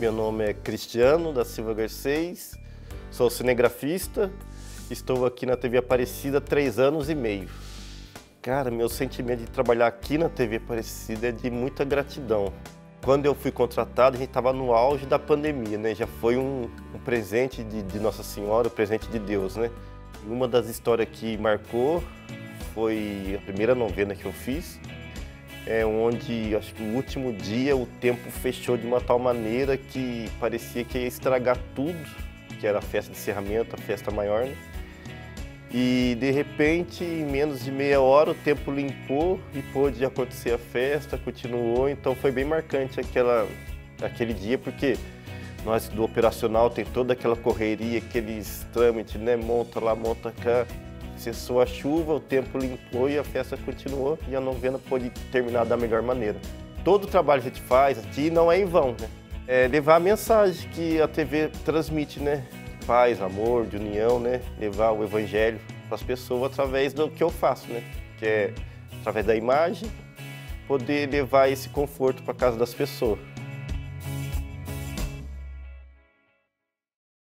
Meu nome é Cristiano da Silva Garcês, sou cinegrafista, estou aqui na TV Aparecida há três anos e meio. Cara, meu sentimento de trabalhar aqui na TV Aparecida é de muita gratidão. Quando eu fui contratado, a gente estava no auge da pandemia, né? Já foi um, um presente de, de, Nossa Senhora, um presente de Deus, né? E uma das histórias que marcou foi a primeira novena que eu fiz, é onde acho que o último dia o tempo fechou de uma tal maneira que parecia que ia estragar tudo, que era a festa de encerramento, a festa maior, né? E de repente, em menos de meia hora, o tempo limpou e pôde acontecer a festa, continuou. Então foi bem marcante aquela, aquele dia, porque nós do operacional tem toda aquela correria, aqueles trâmites, né? Monta lá, monta cá. Cessou a chuva, o tempo limpou e a festa continuou e a novena pôde terminar da melhor maneira. Todo o trabalho que a gente faz aqui não é em vão, né? É levar a mensagem que a TV transmite, né? Paz, amor, de união, né? Levar o evangelho para as pessoas através do que eu faço, né? Que é através da imagem, poder levar esse conforto para casa das pessoas.